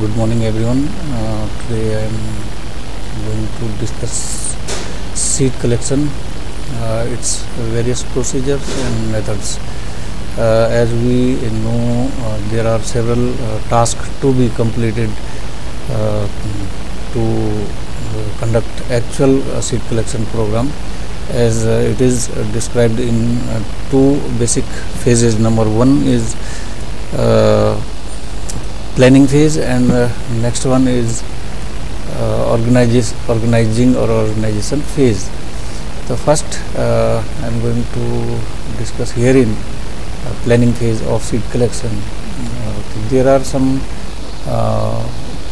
good morning everyone. Uh, today i am going to discuss seed collection uh, its various procedures and methods. Uh, as we know uh, there are several uh, tasks to be completed uh, to conduct actual seed collection program. As it is described in two basic phases. Number one is uh, planning phase and uh, next one is uh, organizing or organization phase. The first uh, i am going to discuss here in uh, planning phase of seed collection. Uh, there are some uh,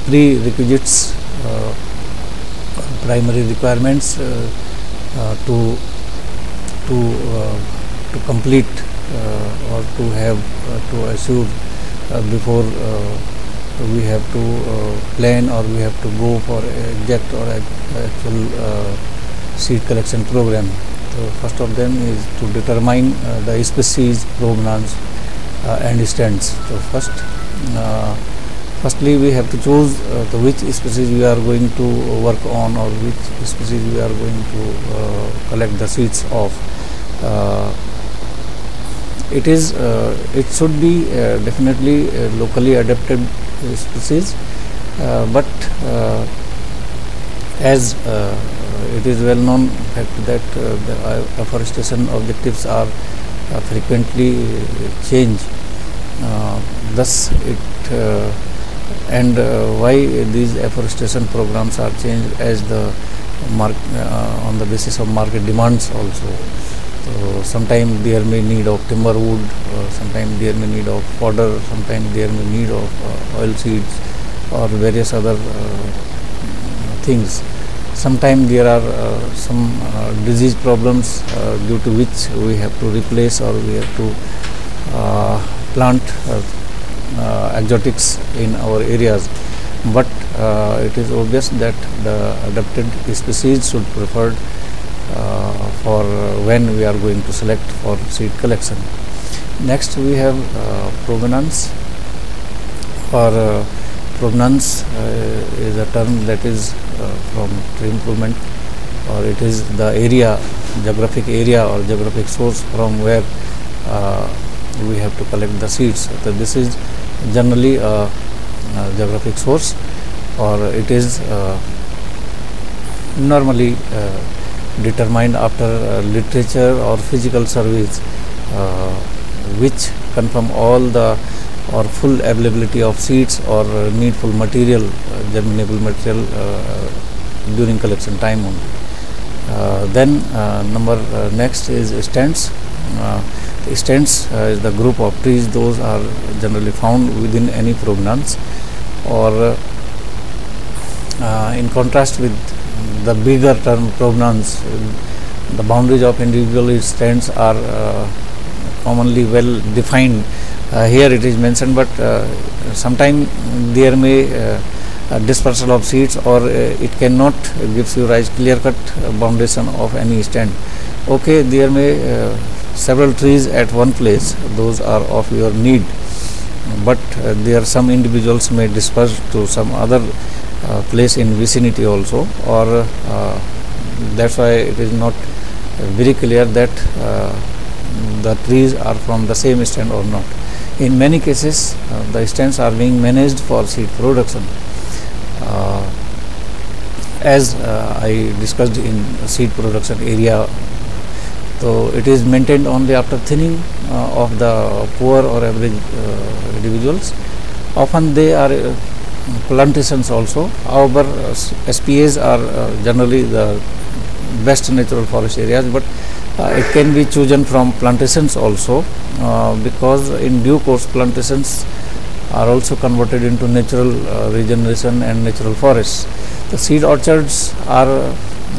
prerequisites primary requirements to to to complete or to have to uh, before we have to uh, plan or we have to go for exact or ac- actual uh, seed collection program. So first of them is to determine uh, the species, provenance and stands. So first, firstly we have to choose uh, the which species we are going to work on or which species we are going to uh, collect the seeds of. Uh, it is it should be definitely locally adapted species uh, but uh, as uh, it is well known fact that uh, the uh, afforestation objectives are uh, frequently changed. Thus it and why these afforestation programs are changed as the mark on the basis of market demands also so sometime there may need of timber wood, uh, sometime there may need of fodder, sometimes there may need of uh, oil seeds or various other uh, things. sometimes there are uh, some uh, disease problems due to which we have to replace or we have to plant exotics in our areas. But it is obvious that the adapted species should preferred for when we are going to select for seed collection. Next we have uh, provenance or uh, provenance uh, is a term that is uh, from tree improvement or it is the area geographic area or geographic source from where uh, we have to collect the seeds. So this is generally a, a geographic source or it is uh, normally uh, determined after uh, literature or physical surveys uh, which confirm all the or full availability of seeds or uh, needful material germinable material during collection time only. Uh, then uh, number uh, next is stands the stands is the group of trees. Those are generally found within any provenance or in contrast with the bigger term provenance, the boundaries of individual stands are uh, commonly well defined. Uh, here it is mentioned, but uh, sometime there may dispersal of seeds or it cannot gives you rise clear cut foundation of any stand. Okay, there may several trees at one place; those are of your need but uh, there are some individuals may disperse to some other place in vicinity also or uh, that's why it is not uh, very clear that uh, the trees are from the same stand or not in many cases uh, the stands are being managed for seed production uh, as uh, i discussed in seed production area so it is maintained only after thinning uh, of the poor or average uh, individuals. Often they are uh, plantations also. However, SPAs are uh, generally the best natural forest areas, but uh, it can be chosen from plantations also uh, because in due course plantations are also converted into natural regeneration and natural forests. The seed orchards are,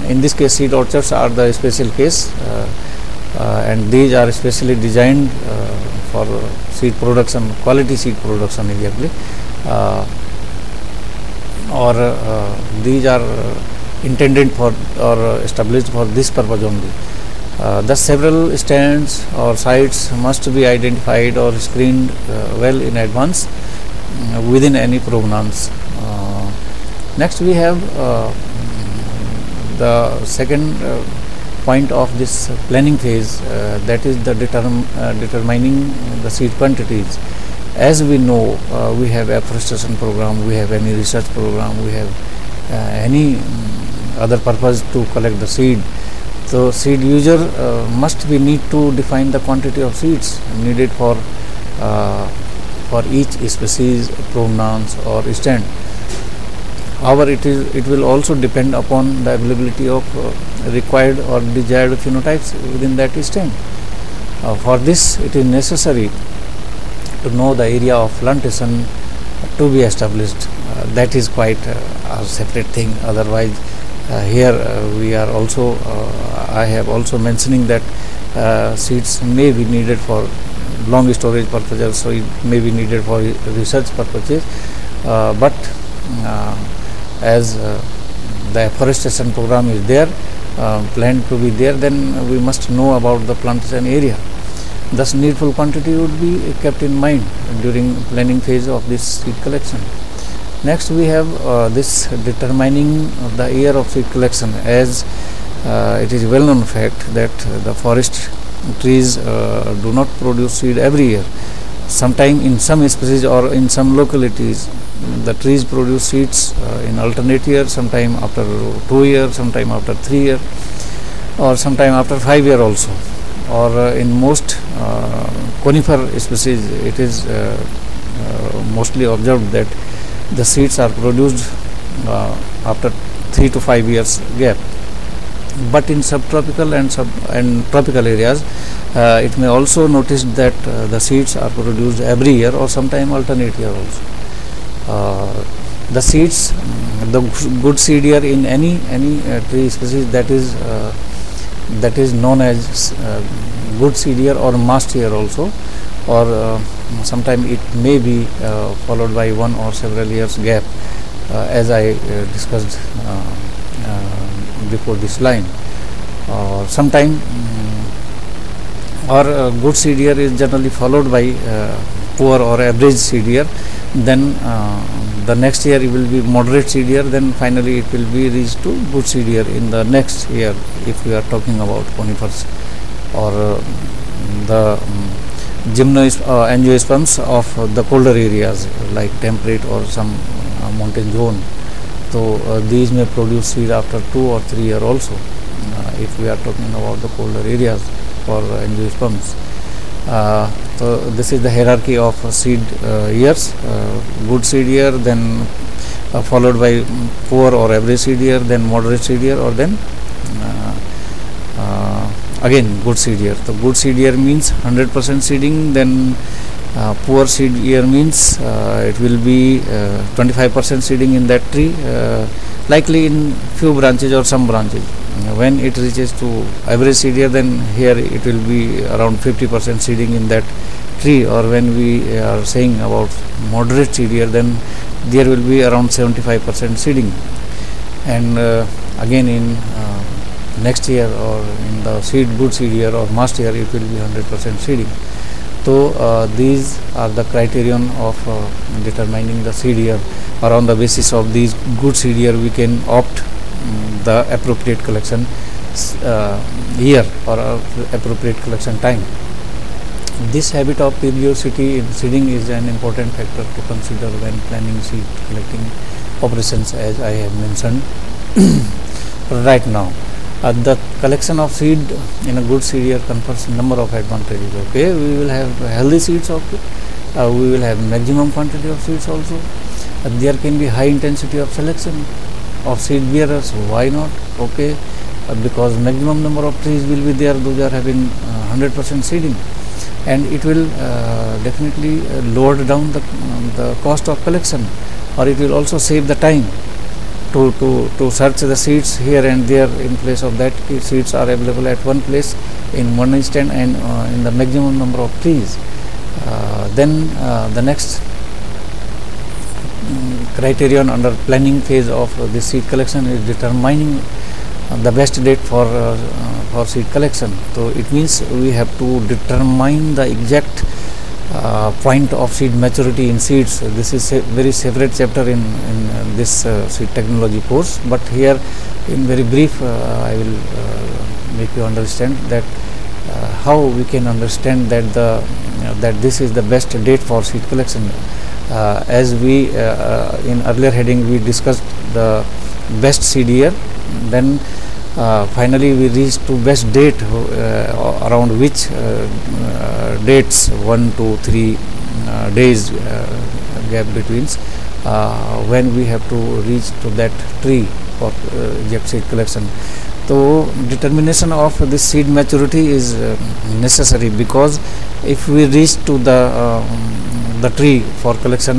in this case, seed orchards are the special case, uh, and these are specially designed uh, for seed production, quality seed production exactly, uh, और these are intended for और establish for this purpose only thus several stand और sites must be identified और screen well in advance within any programs next we have the second point of this planning phase that is determining the seed quantities as we know uh, we have afforestation program we have any research program we have uh, any um, other purpose to collect the seed. So seed user uh, must be need to define the quantity of seeds needed for uh, for each species provenance or stand. However it is it will also depend upon the availability of uh, required or desired phenotypes within that stand. Uh, for this it is necessary to know the area of plantation to be established. Uh, that is quite uh, a separate thing. Otherwise uh, here uh, we are also I have also mentioning that seeds may be needed for long storage purposes so it may be needed for research purposes. But as the afforestation program is there uh, planned to be there then we must know about the plantation area thus needful quantity would be kept in mind during planning phase of this seed collection. Next we have uh, this determining the year of seed collection. As uh, it is well known fact that the forest trees uh, do not produce seed every year. Sometime in some species or in some localities the trees produce seeds uh, in alternate year sometime after two years sometime after three year or sometime after five year also or uh, in most uh, conifer species it is uh, mostly observed that the seeds are produced after three to five years gap. But in subtropical and sub and tropical areas uh, it may also notice that uh, the seeds are produced every year or sometime alternate year also. Uh, the seeds the good seed year in any any tree species that is that is known as uh, seed year or mast year also or uh, sometime it may be uh, followed by one or several years gap uh, as I uh, discussed uh, before this line. Or sometime um, or good seed year is generally followed by poor or average seed year then the next year it will be moderate year then finally it will be reached to good year in the next year if we are talking about conifers or uh, the um, gymnos uh, angiosperms of the colder areas like temperate or some uh, mountain zone. So uh, these may produce seed after two or three year also uh, if we are talking about the colder areas for angiosperms. Uh, so this is the hierarchy of seed uh, years. Uh, good seed year then followed by poor or average seed year then moderate seed year or then again good seed year. So good seed year means 100% seeding then uh, poor seed year means uh, it will be 25% seeding in that tree likely in few branches or some branches. When it reaches to average seed year then here it will be around 50% seeding in that tree. Or when we are saying about moderate seed year then there will be around 75% seeding. And uh, again in uh, next year or in the seed good seed year or mast year it will be 100% seeding so uh, these are the criterion of uh, determining the year or on the basis of these good year we can opt the appropriate collection uh, year or uh, appropriate collection time. This habit of periodicity in seeding is an important factor to consider when planning seed collecting operations as I have mentioned right now. Uh, the collection of seed in a good seed year confers number of advantages. Okay, we will have healthy seeds. Okay, uh, we will have maximum quantity of seeds also. Uh, there can be high intensity of selection of seed bearers. Why not? Okay? Uh, because maximum number of trees will be there. Those are having 100% uh, seeding. And it will uh, definitely lower down the, um, the cost of collection. Or it will also save the time to, to, to search the seeds here and there in place of that. Seeds are available at one place in one instant and uh, in the maximum number of trees. Uh, then the next criterion under planning phase of the seed collection is determining the best date for uh, for seed collection. So it means we have to determine the exact uh, point of seed maturity in seeds. This is a very separate chapter in, in uh, this uh, seed technology course. But here, in very brief, uh, I will make you understand that how we can understand that the that this is the best date for seed collection. as we in earlier heading we discussed the best seed year, then finally we reached to best date uh, around which uh, dates 1 to 3 days gap between when we have to reach to that tree for uh, seed collection. So determination of this seed maturity is uh, necessary because if we reach to the uh, the tree for collection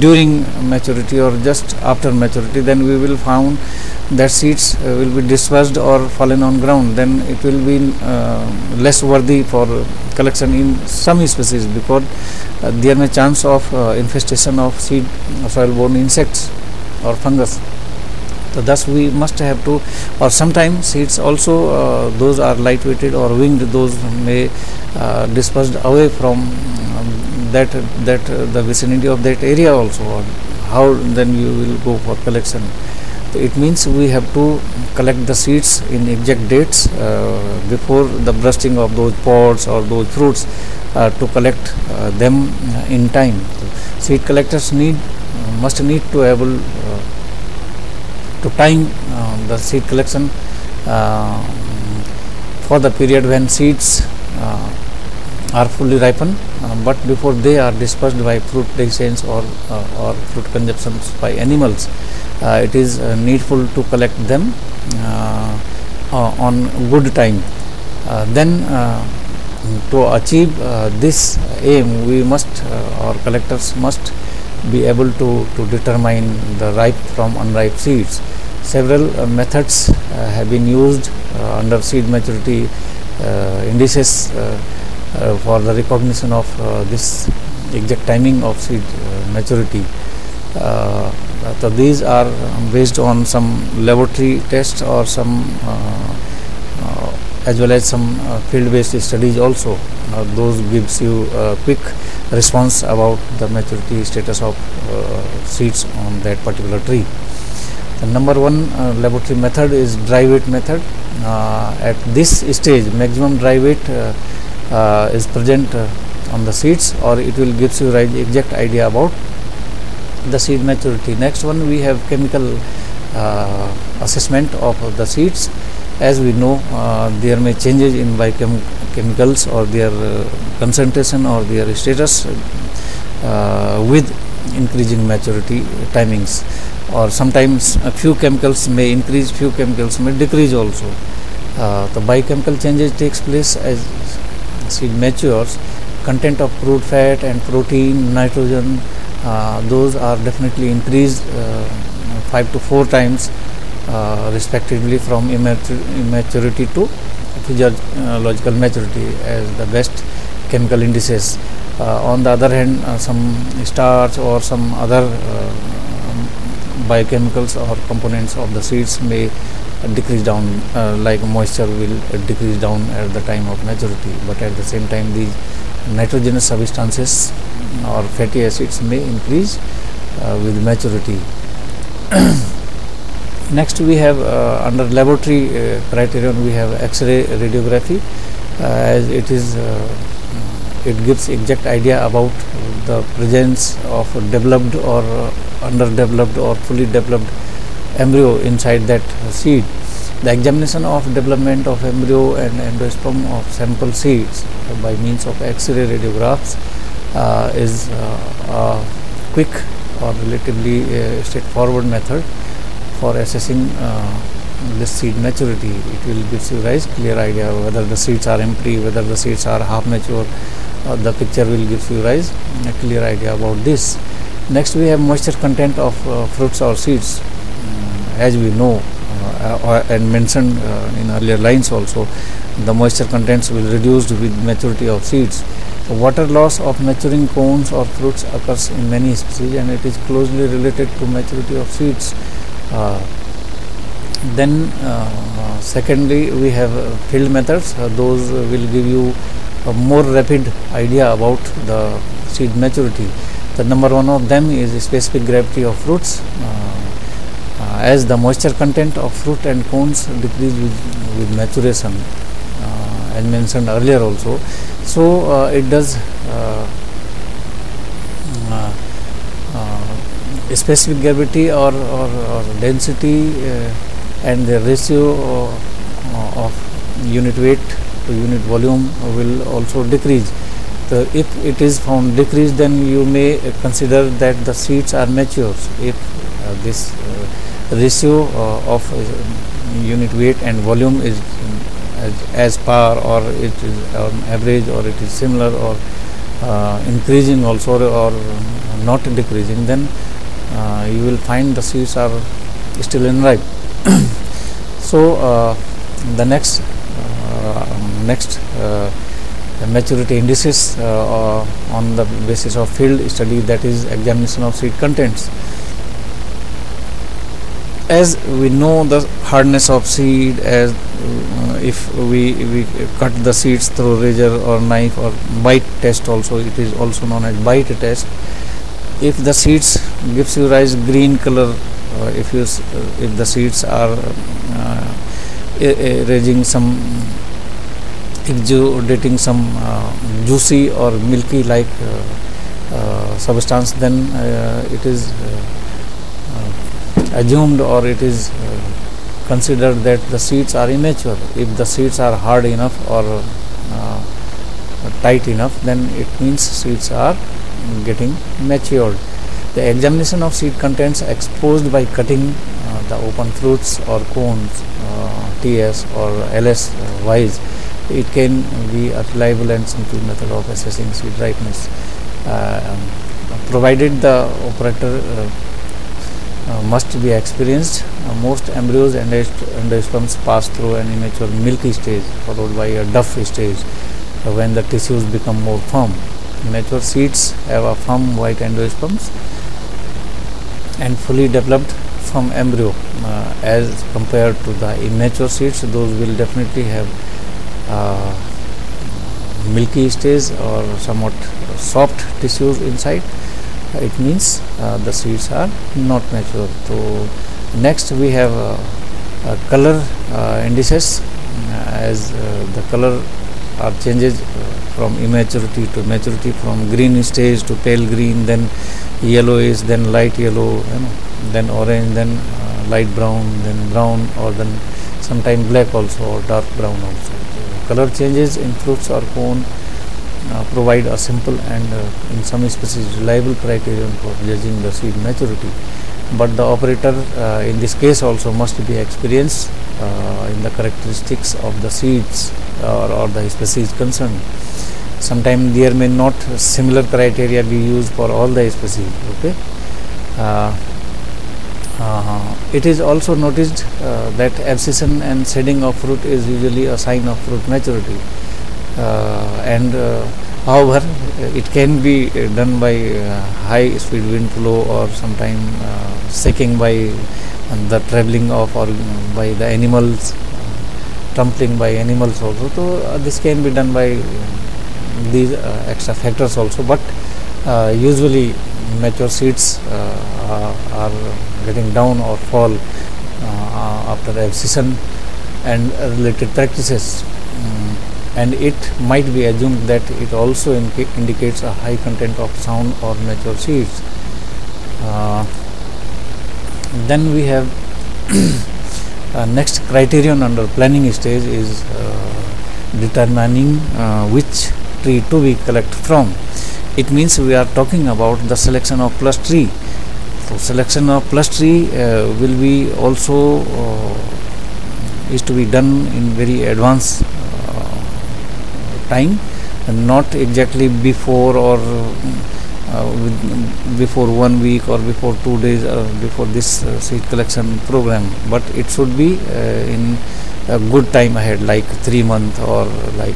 during maturity or just after maturity then we will found that seeds uh, will be dispersed or fallen on ground. Then it will be uh, less worthy for collection in some species because uh, there may chance of uh, infestation of seed soil borne insects or fungus. So thus we must have to or sometimes seeds also uh, those are light weighted or winged those may uh, dispersed away from that that uh, the vicinity of that area also how then you will go for collection. It means we have to collect the seeds in exact dates uh, before the bursting of those pods or those fruits uh, to collect uh, them in time. So seed collectors need must need to able uh, to time uh, the seed collection for the period when seeds are fully ripened uh, but before they are dispersed by fruit dehiscence or uh, or fruit consumptions by animals uh, it is needful to collect them on good time then to achieve this aim we must our collectors must be able to, to determine the ripe from unripe seeds. Several uh, methods uh, have been used uh, under seed maturity indices Uh, for the recognition of uh, this exact timing of seed uh, maturity. Uh, so these are um, based on some laboratory tests or some uh, as well as some field-based studies also. those gives you a quick response about the maturity status of seeds on that particular tree. The number one uh, laboratory method is dry weight method. Uh, at this stage, maximum dry weight uh, is present uh, on the seeds or it will gives you right exact idea about the seed maturity. Next one we have chemical uh, assessment of the seeds. As we know uh, there may changes in biochemicals or their uh, concentration or their status uh, with increasing maturity timings. Or sometimes a few chemicals may increase few chemicals may decrease also. The biochemical changes takes place as seed matures. Content of crude fat and protein nitrogen uh, those are definitely increased uh, 5 to 4 times uh, respectively from immaturity to physiological maturity as the best chemical indices. Uh, on the other hand uh, some starch or some other uh, biochemicals or components of the seeds may decrease down uh, like moisture will decrease down at the time of maturity. But at the same time the nitrogenous substances or fatty acids may increase uh, with maturity. Next we have uh, under laboratory uh, criterion we have x-ray radiography. Uh, as it is uh, it gives exact idea about the presence of developed or underdeveloped or fully developed embryo inside that seed. The examination of development of embryo and endosperm of sample seeds by means of X-ray radiographs uh, is uh, a quick or relatively uh, straightforward method for assessing uh, this seed maturity. It will give you guys clear idea whether the seeds are empty, whether the seeds are half mature. Uh, the picture will give you guys a clear idea about this. Next we have moisture content of uh, fruits or seeds as we know uh, and mentioned uh, in earlier lines also the moisture contents will reduce with maturity of seeds water loss of maturing cones or fruits occurs in many species and it is closely related to maturity of seeds uh, then uh, secondly we have field methods uh, those will give you a more rapid idea about the seed maturity. The number one of them is specific gravity of fruits. Uh, as the moisture content of fruit and cones decrease with, with maturation, uh, as mentioned earlier also. So uh, it does specific gravity or, or, or density and the ratio of unit weight to unit volume will also decrease. So if it is found decreased then you may consider that the seeds are mature. If uh, this uh, ratio uh, of unit weight and volume is as, as par or it is on average or it is similar or uh, increasing also or not decreasing then uh, you will find the seeds are still in ripe so uh, the next next maturity indices on the basis of field study that is examination of seed contents as we know the hardness of seed as uh, if we we cut the seeds through razor or knife or bite test also it is also known as bite test. If the seeds gives you rise green color uh, if you uh, if the seeds are uh, raising some exudating some uh, juicy or milky like substance then it is assumed or it is uh, considered that the seeds are immature. If the seeds are hard enough or uh, tight enough, then it means seeds are getting matured. The examination of seed contents exposed by cutting uh, the open fruits or cones, uh, TS or LS wise, it can be a reliable and simple method of assessing seed ripeness. Uh, um, provided the operator must be experienced. Uh, most embryos and endosperms pass through an immature milky stage followed by a duff stage uh, when the tissues become more firm. Mature seeds have a firm white endosperms and fully developed from embryo uh, as compared to the immature seeds those will definitely have uh, milky stage or somewhat soft tissues inside it means uh, the seeds are not mature so next we have uh, uh, color indices. As the color are changes from immaturity to maturity from green stage to pale green then yellowish then light yellow you know, then orange then light brown then brown or then sometime black also or dark brown also. So color changes in fruits or uh, provide a simple and uh, in some species reliable criterion for judging the seed maturity. But the operator uh, in this case also must be experienced uh, in the characteristics of the seeds or, or the species concerned. Sometimes there may not similar criteria be used for all the species okay? Uh, uh, it is also noticed that abscission and shedding of fruit is usually a sign of fruit maturity. uh, and uh, however it can be done by uh, high speed wind flow or sometime shaking by the traveling of or by the animals trampling by animals also. So this can be done by these extra factors also. But usually mature seeds uh, are getting down or fall uh, after abscission and related practices and it might be assumed that it also indicates a high content of sound or mature seeds. Uh, then we have uh, next criterion under planning stage is uh, determining uh, which tree to be collect from. It means we are talking about the selection of plus tree. So selection of plus tree uh, will be also uh, is to be done in very advanced time not exactly before or uh, before one week or before two days or uh, before this uh, seed collection program. But it should be uh, in a good time ahead like three month or like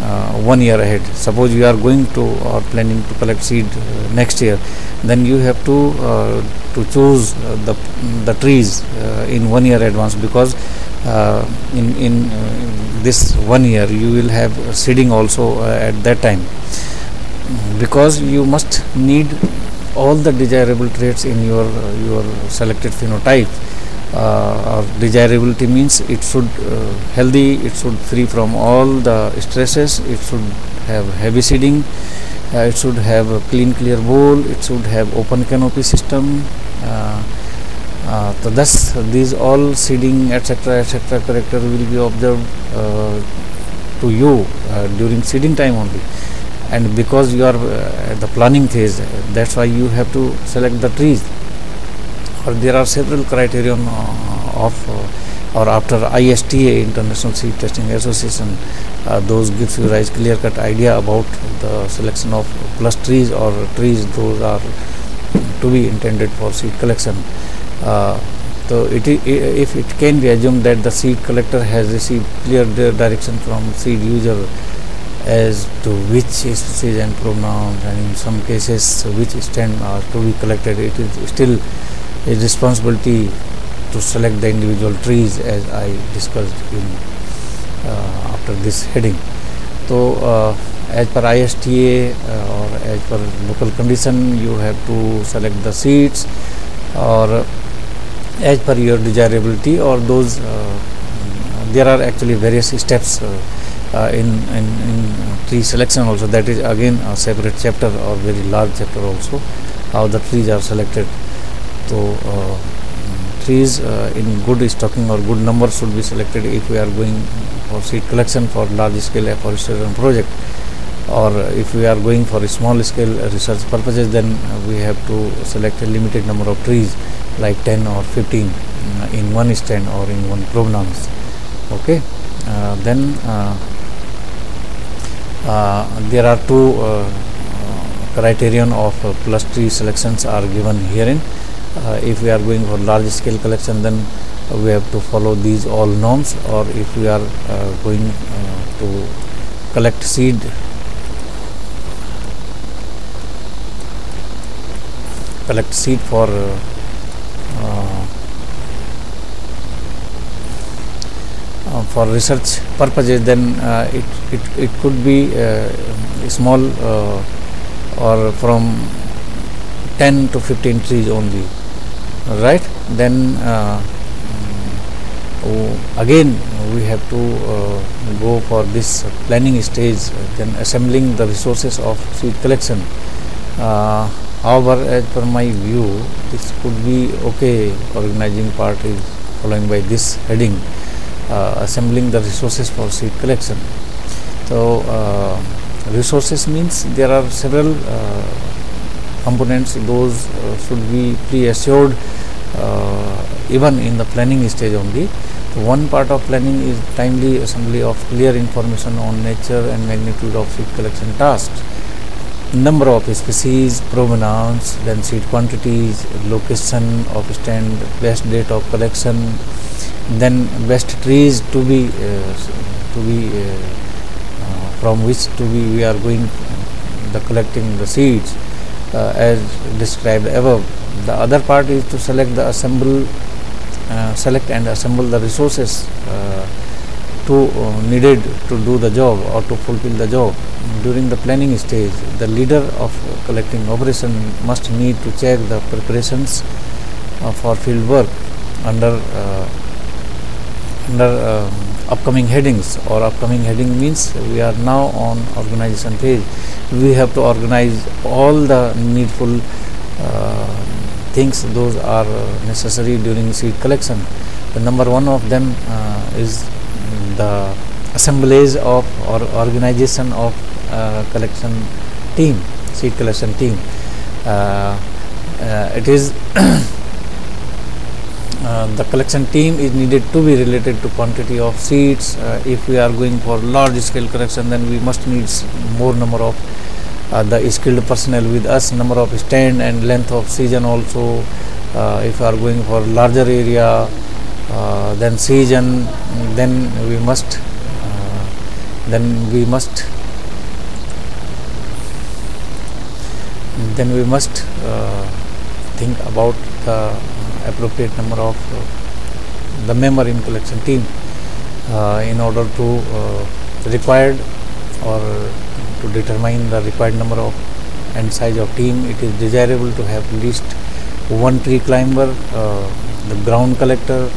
uh, one year ahead. Suppose you are going to or planning to collect seed uh, next year then you have to to choose the the trees in one year advance because uh, in in uh, this one year you will have seeding also uh, at that time. Because you must need all the desirable traits in your your selected phenotype. Uh, or desirability means it should uh, healthy it should free from all the stresses it should have heavy seeding uh, it should have a clean clear bole it should have open canopy system uh, uh, so thus these all seeding etc etc character will be observed uh, to you uh, during seeding time only. And because you are uh, at the planning phase that's why you have to select the trees. Or there are several criterion uh, of or after ISTA International Seed Testing Association those gives you a clear cut idea about the selection of plus trees or trees those are to be intended for seed collection uh, so it if it can be assumed that the seed collector has received clear direction from seed user as to which species and provenances and in some cases which stand are to be collected it is still a responsibility to select the individual trees as I discussed in uh, after this heading. So uh, as per ISTA uh, or as per local condition you have to select the seeds or as per your desirability or those uh, there are actually various steps uh, uh, in, in, in tree selection also that is again a separate chapter or very large chapter also how the trees are selected so uh, mm, trees uh, in good stocking or good number should be selected if we are going for seed collection for large scale afforestation project or if we are going for a small scale research purposes then uh, we have to select a limited number of trees like 10 or 15 mm, in one stand or in one provenance. Okay? Uh, then uh, uh, there are two uh, uh, criterion of uh, plus tree selections are given herein. Uh, if we are going for large scale collection then uh, we have to follow these all norms or if we are uh, going uh, to collect seed collect seed for uh, uh, uh, for research purposes then it, it it could be small or from 10 to 15 trees only right? Then uh, mm, oh, again we have to uh, go for this planning stage then assembling the resources of seed collection. Uh, however as per my view this could be okay organizing part is following by this heading uh, assembling the resources for seed collection. So uh, resources means there are several uh, components. Those uh, should be pre-assured uh, even in the planning stage only. One part of planning is timely assembly of clear information on nature and magnitude of seed collection tasks number of species provenance then seed quantities location of stand best date of collection then best trees to be uh, to be uh, uh, from which to be we are going the collecting the seeds. Uh, as described above the other part is to select the assemble uh, select and assemble the resources uh, to needed to do the job or to fulfill the job during the planning stage the leader of collecting operation must need to check the preparations uh, for field work under uh, under um, upcoming headings. Or upcoming heading means we are now on organization phase. We have to organize all the needful uh, things. Those are uh, necessary during seed collection. The number one of them uh, is the assemblage of or organization of uh, collection team seed collection team. Uh, uh, it is uh, the collection team is needed to be related to quantity of seeds. Uh, if we are going for large scale collection then we must need more number of uh, the skilled personnel with us number of stand and length of season also. Uh, if we are going for larger area uh, then season then we must uh, then we must then we must uh, think about the appropriate number of uh, the member in collection team uh, in order to required or to determine the required number of and size of team. It is desirable to have at least one tree climber uh, the ground collector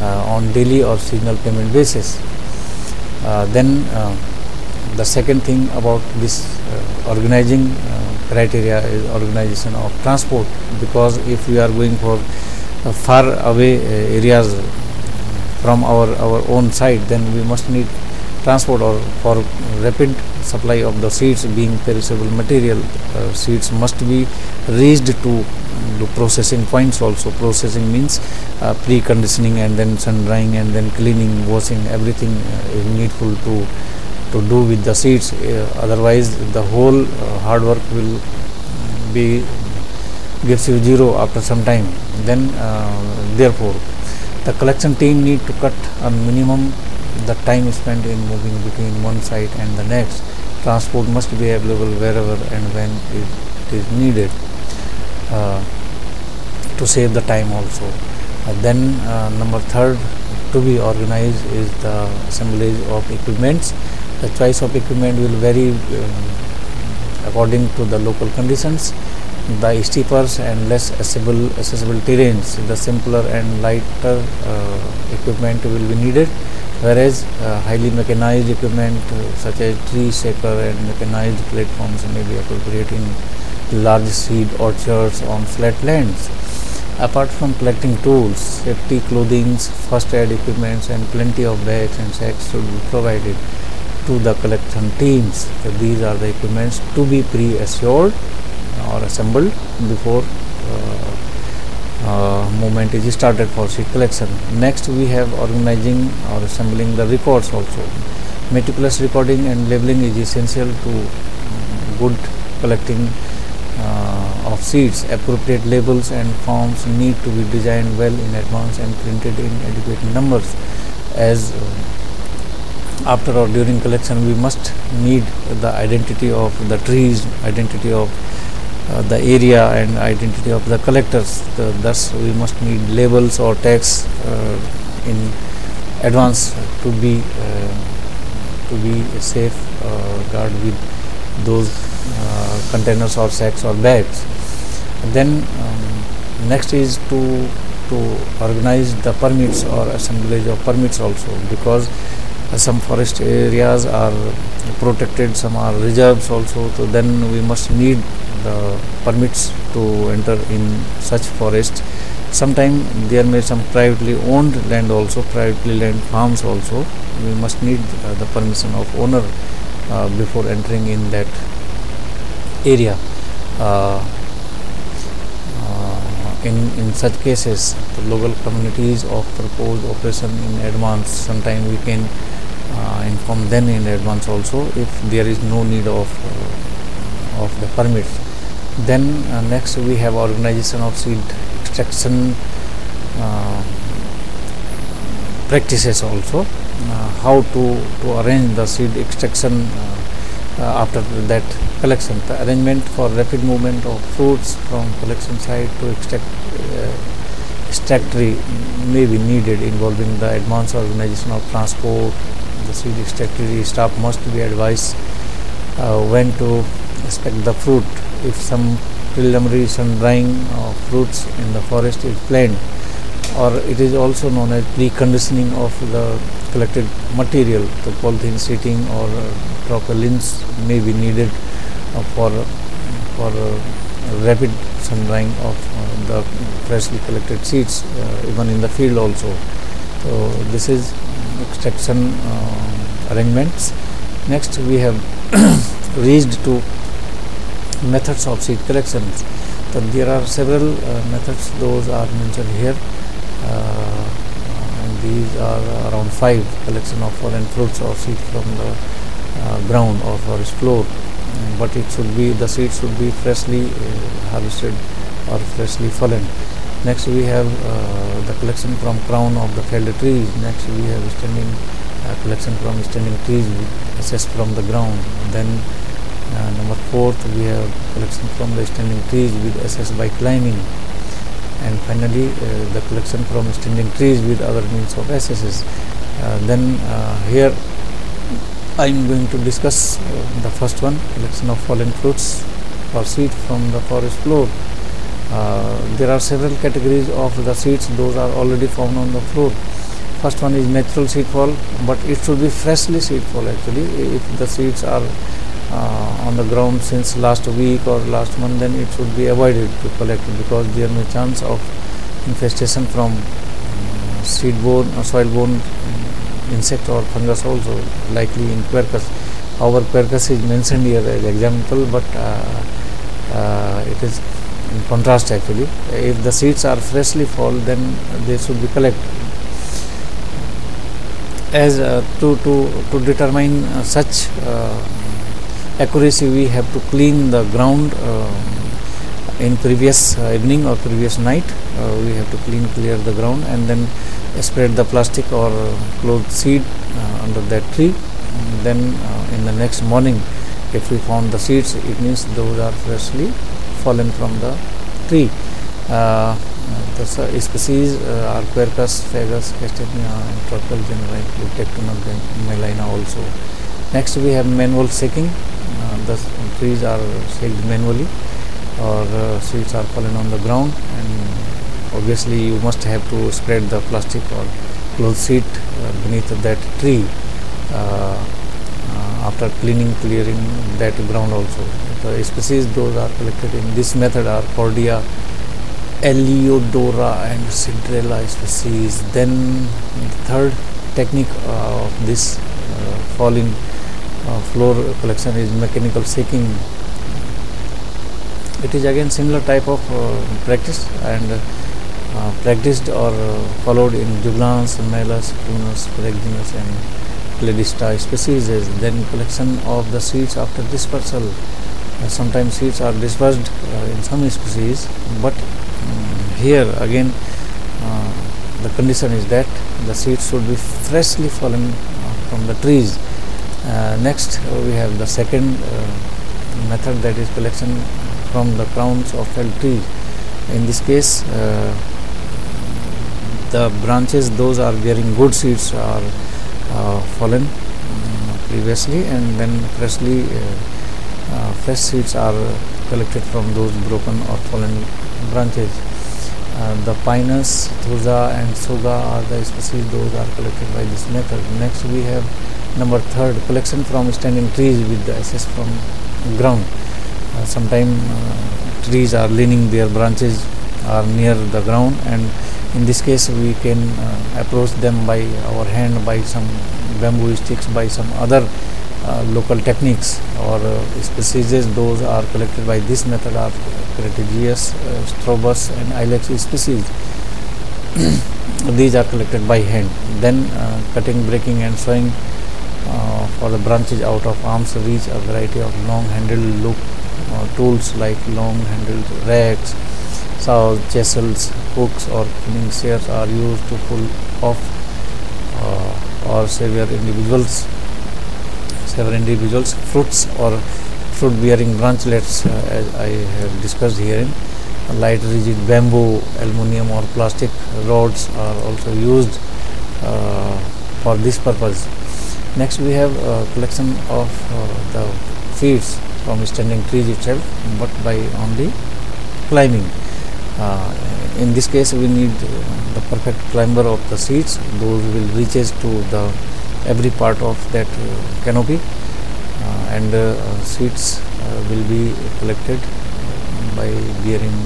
uh, on daily or seasonal payment basis. Uh, then the second thing about this organizing criteria is organization of transport because if we are going for far away areas from our our own site then we must need transport or for rapid supply of the seeds being perishable material uh, seeds must be raised to the processing points also. Processing means uh, pre-conditioning and then sun drying and then cleaning washing everything uh, is needful to to do with the seeds uh, otherwise the whole uh, hard work will be gives you zero after some time then uh, therefore the collection team need to cut a minimum the time spent in moving between one site and the next. Transport must be available wherever and when it is needed uh, to save the time also. Uh, then uh, number third to be organized is the assemblage of equipments. The choice of equipment will vary um, according to the local conditions. The steepers and less accessible, accessible terrains, the simpler and lighter uh, equipment will be needed, whereas uh, highly mechanized equipment uh, such as tree shaker and mechanized platforms may be appropriate in large seed orchards on flat lands. Apart from collecting tools, safety clothing, first aid equipments and plenty of bags and sacks should be provided to the collection teams. These are the equipments to be pre-assured or assembled before uh, uh, movement is started for seed collection. Next we have organizing or assembling the records also. Meticulous recording and labeling is essential to good collecting uh, of seeds. Appropriate labels and forms need to be designed well in advance and printed in adequate numbers as uh, after or during collection we must need the identity of the trees, identity of uh, the area and identity of the collectors. The, thus, we must need labels or tags uh, in advance to be uh, to be safe guard with those containers or sacks or bags. Then um, next is to to organize the permits or assemblage of permits also because uh, some forest areas are protected some are reserves also so then we must need the permits to enter in such forest. Sometime there may some privately owned land also privately land farms also we must need uh, the permission of owner uh, before entering in that area. Uh, uh in in such cases the local communities of proposed operation in advance sometime we can uh, inform them in advance also if there is no need of uh, of the permits. Then uh, next we have organization of seed extraction practices also how to to arrange the seed extraction uh, after that collection. The arrangement for rapid movement of fruits from collection site to extract uh, extractory may be needed involving the advanced organization of transport seed extractory staff must be advised when to inspect the fruit. If some preliminary sun drying of fruits in the forest is planned or it is also known as preconditioning of the collected material the polythene sheeting or uh, proper lins may be needed uh, for for uh, rapid sun drying of uh, the freshly collected seeds uh, even in the field also. So this is extraction uh, arrangements next we have reached to methods of seed collection. So there are several uh, methods, those are mentioned here. Uh, and these are around five collection of fallen fruits or seed from the ground or forest floor. But it should be the seeds should be freshly harvested or freshly fallen. Next we have uh, the collection from crown of the felled trees. Next we have standing uh, collection from standing trees assessed from the ground. Then uh, number fourth, we have collection from the standing trees with assessed by climbing. and finally the collection from standing trees with other means of accesses. then here I am going to discuss the first one collection of fallen fruits or seed from the forest floor. Uh, there are several categories of the seeds those are already found on the floor. First one is natural seed fall but it should be freshly seed fall actually. If the seeds are uh, on the ground since last week or last month then it should be avoided to collect because there may chance of infestation from uh, seed borne or soil borne insect or fungus also likely in quercus. Our quercus is mentioned here as example but uh, uh, it is in contrast actually. If the seeds are freshly fall then they should be collected. As uh, to to to determine uh, such uh, accuracy we have to clean the ground uh, in previous uh, evening or previous night. Uh, we have to clean clear the ground and then spread the plastic or cloth seed under that tree. And then in the next morning if we found the seeds it means those are freshly fallen from the tree. Uh, the species uh, are Quercus, Fagus, Castanea, and tropical genera include Tectona Gmelina also. Next we have manual shaking. Uh, the trees are shaked manually or uh, seeds are fallen on the ground and obviously you must have to spread the plastic or cloth sheet beneath that tree after cleaning clearing that ground also the species those are collected in. This method are cordia alliodora and Cedrela species. Then the third technique uh, of this uh, falling uh, floor collection is mechanical shaking. It is again similar type of uh, practice and uh, practiced or uh, followed in Juglans, Malus, Prunus, Peregrinus and Cladista species. Then collection of the seeds after dispersal sometimes seeds are dispersed uh, in some species but um, here again uh, the condition is that the seeds should be freshly fallen uh, from the trees. Uh, next we have the second uh, method that is collection from the crowns of felled trees in this case the branches those are bearing good seeds are uh, fallen um, previously and then freshly uh, uh, fresh seeds are collected from those broken or fallen branches. the pinus, thuja and Tsuga are the species those are collected by this method. Next we have number third collection from standing trees with the access from ground. Uh, Sometimes uh, trees are leaning their branches are near the ground and in this case we can uh, approach them by our hand by some bamboo sticks by some other uh, local techniques or uh, species those are collected by this method are Crataegus, uh, strobus and ilex species these are collected by hand. Then uh, cutting breaking and sewing uh, for the branches out of arm's reach a variety of long handled loop tools like long handled racks saws, chisels, hooks or pruning shears are used to pull off uh, or sever individuals sever individuals fruits or fruit bearing branchlets uh, as I have discussed here light rigid bamboo aluminum or plastic rods are also used uh, for this purpose. Next we have a collection of uh, the feeds from standing trees itself but by only climbing. Uh, in this case we need the perfect climber of the seeds. Those will reaches to the every part of that uh, canopy uh, and seeds will be collected by bearing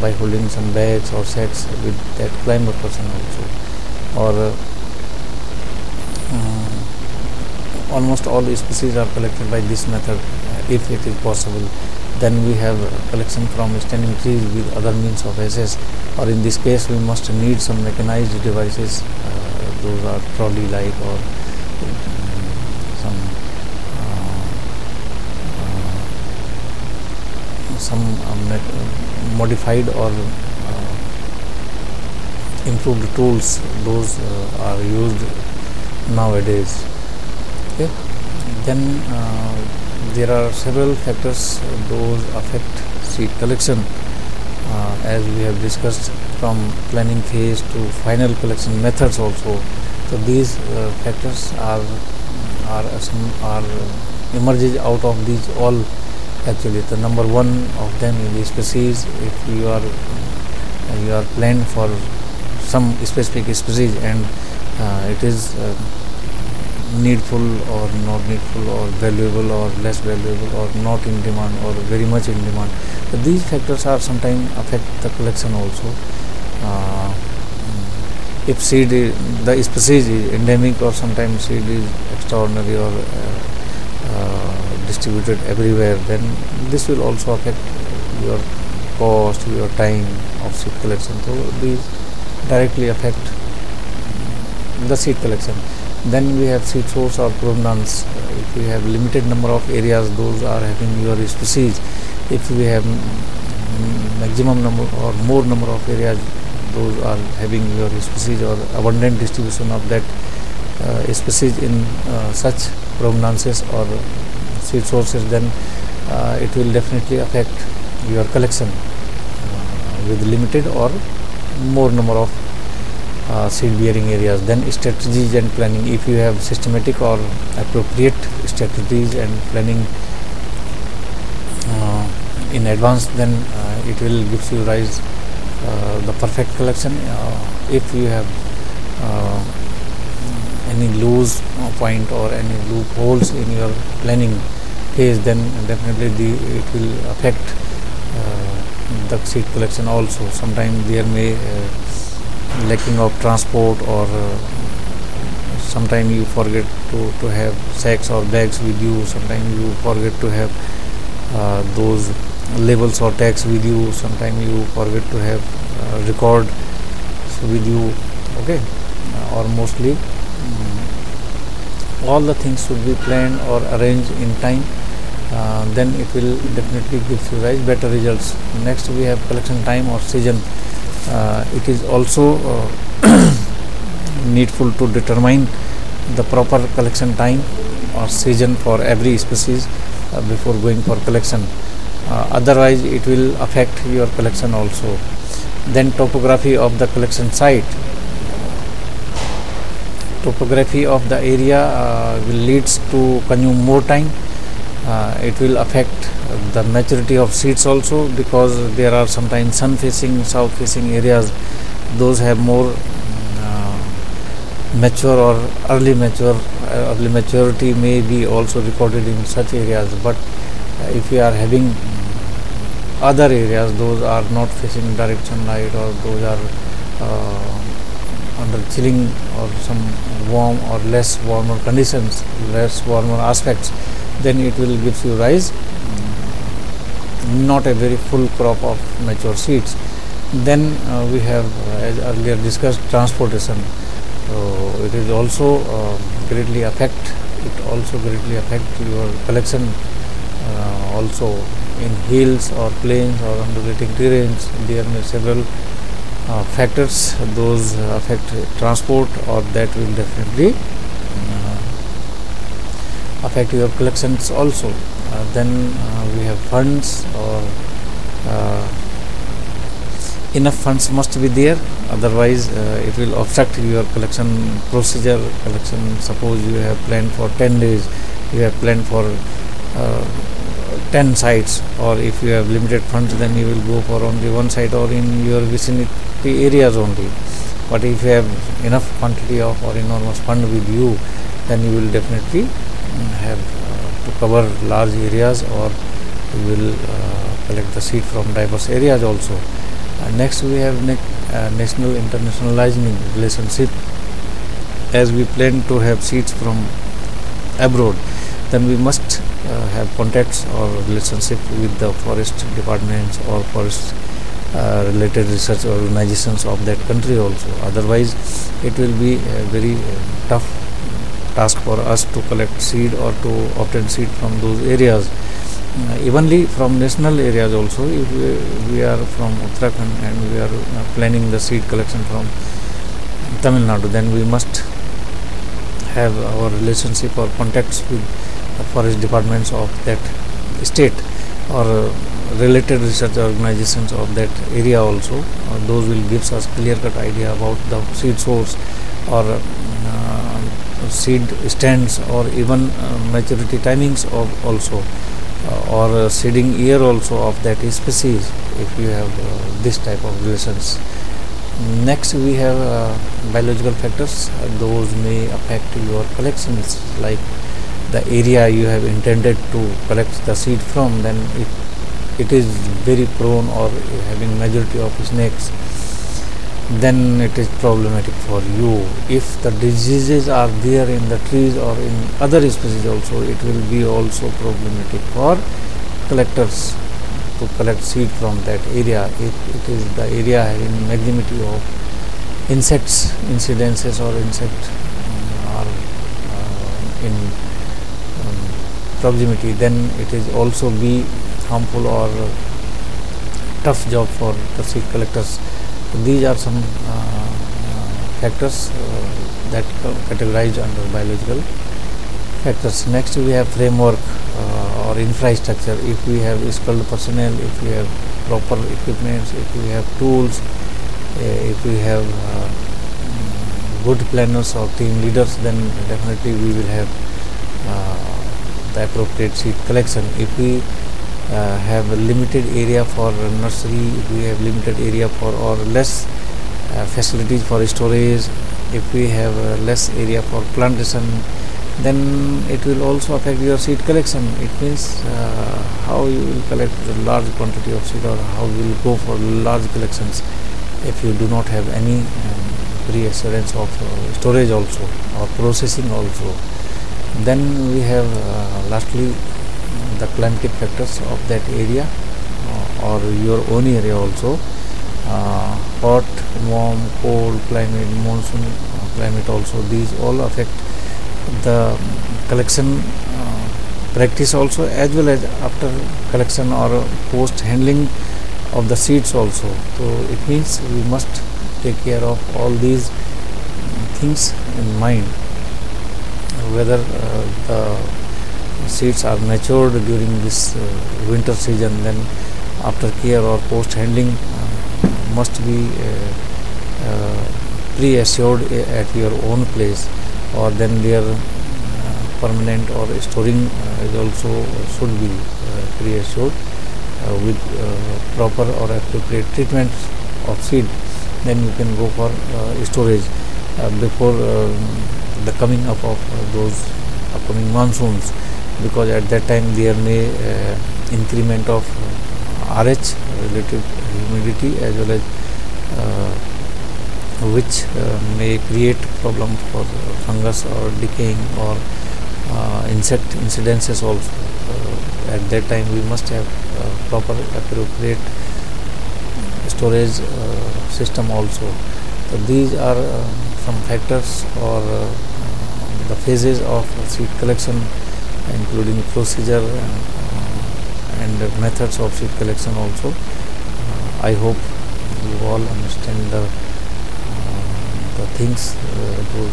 by holding some bags or sacks with that climber person also. Or uh, almost all the species are collected by this method if it is possible. Then we have collection from standing trees with other means of access or in this case we must need some mechanized devices uh, those are trolley like or um, some uh, uh, some uh, modified or uh, improved tools those are used nowadays. Okay. Then there are several factors those affect seed collection. As we have discussed from planning phase to final collection methods also. So these uh, factors are are are emerges out of these all actually. The number one of them is species if you are you are planned for some specific species and uh, it is uh, needful or not needful or valuable or less valuable or not in demand or very much in demand. But these factors are sometimes affect the collection also. Uh, if seed is, the species is endemic or sometimes seed is extraordinary or uh, uh, distributed everywhere then this will also affect your cost your time of seed collection. So these directly affect the seed collection then we have seed source or provenance if we have limited number of areas those are having your species if we have maximum number or more number of areas those are having your species or abundant distribution of that uh, species in uh, such provenances or seed sources then uh, it will definitely affect your collection uh, with limited or more number of uh, seed bearing areas then strategies and planning. If you have systematic or appropriate strategies and planning uh, in advance then uh, it will give you rise uh, the perfect collection. Uh, if you have any loose point or any loopholes in your planning phase then definitely the, it will affect the seed collection also. Sometimes there may lacking of transport or uh, sometimes you forget to, to have sacks or bags with you sometimes you forget to have uh, those labels or tags with you sometimes you forget to have uh, record with you okay or mostly um, all the things should be planned or arranged in time uh, then it will definitely give you rise better results. Next we have collection time or season. Uh, it is also uh, needful to determine the proper collection time or season for every species uh, before going for collection. Otherwise it will affect your collection also. Then topography of the collection site. Topography of the area uh, will leads to consume more time uh, it will affect the maturity of seeds also because there are sometimes sun facing south facing areas. Those have more uh, mature or early mature uh, early maturity may be also recorded in such areas. But if we are having other areas those are not facing direct sunlight or those are uh, under chilling or some warm or less warmer conditions less warmer aspects then it will give you rise. Not a very full crop of mature seeds. Then uh, we have as earlier discussed transportation. So it is also uh, greatly affect it also greatly affect your collection uh, also in hills or plains or undulating terrains. There are several uh, factors. Those affect transport or that will definitely affect your collections also. Uh, then uh, we have funds or uh, enough funds must be there. Otherwise uh, it will obstruct your collection procedure. Collection suppose you have planned for 10 days you have planned for uh, 10 sites or if you have limited funds then you will go for only one site or in your vicinity areas only. But if you have enough quantity of or enormous fund with you then you will definitely have uh, to cover large areas or we will uh, collect the seed from diverse areas also. Uh, next we have ne national internationalizing relationship as we plan to have seeds from abroad then we must uh, have contacts or relationship with the forest departments or forest uh, related research organizations of that country also otherwise it will be very tough task for us to collect seed or to obtain seed from those areas. Uh, evenly from national areas also, if we, we are from Uttarakhand and we are uh, planning the seed collection from Tamil Nadu, then we must have our relationship or contacts with the forest departments of that state or uh, related research organizations of that area also uh, those will gives us clear cut idea about the seed source or uh, seed stands or even uh, maturity timings of also uh, or seeding year also of that species if you have uh, this type of relations. Next we have uh, biological factors. Those may affect your collections like the area you have intended to collect the seed from then it it is very prone or having majority of snakes then it is problematic for you. If the diseases are there in the trees or in other species also it will be also problematic for collectors to collect seed from that area. If it is the area having magnitude of insects incidences or insect um, are uh, in proximity then it is also be harmful or tough job for the seed collectors these are some uh, factors uh, that categorized under biological factors. Next we have framework uh, or infrastructure. If we have skilled personnel if we have proper equipments, if we have tools uh, if we have uh, good planners or team leaders then definitely we will have uh, the appropriate seed collection. If we uh, have a limited area for nursery we have limited area for or less uh, facilities for storage if we have uh, less area for plantation then it will also affect your seed collection. It means uh, how you will collect the large quantity of seed or how you will go for large collections if you do not have any um, pre-assurance of uh, storage also or processing also. Then we have uh, lastly the climatic factors of that area uh, or your own area also. Uh, hot warm cold climate monsoon climate also these all affect the collection practice also as well as after collection or post handling of the seeds also. So it means we must take care of all these things in mind whether uh, the seeds are matured during this uh, winter season then after care or post handling uh, must be uh, uh, pre-assured uh, at your own place or then their permanent or storing is also should be pre-assured with proper or appropriate treatment of seed. Then you can go for storage before um, the coming up of uh, those upcoming monsoons because at that time there may uh, increment of uh, RH relative humidity as well as uh, which uh, may create problem for fungus or decaying or uh, insect incidences also. At that time we must have proper appropriate storage system also. So these are some factors or the phases of seed collection including procedure and, uh, and methods of seed collection also. Uh, I hope you all understand the, uh, the things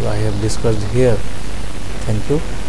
I have discussed here. Thank you.